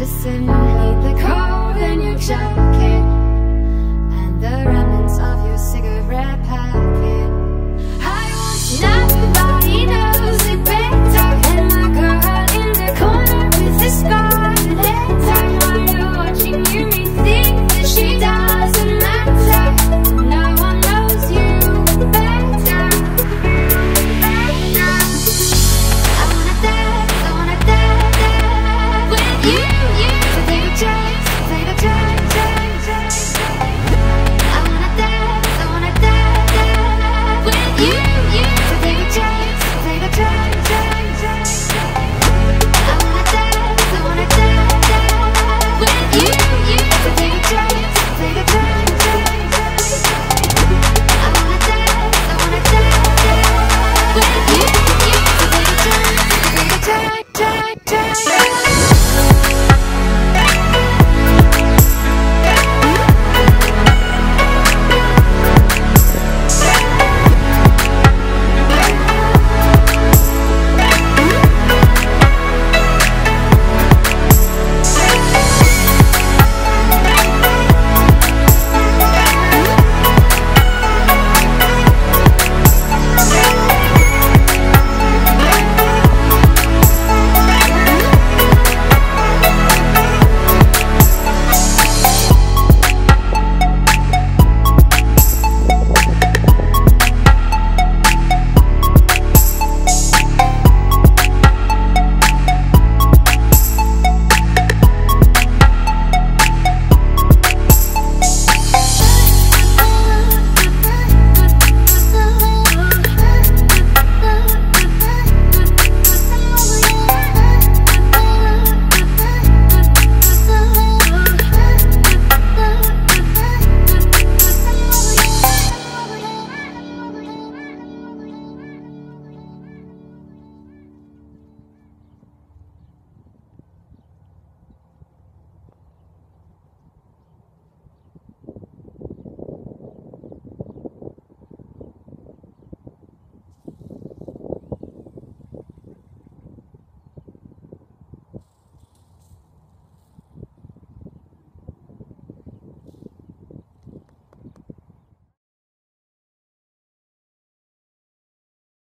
listen.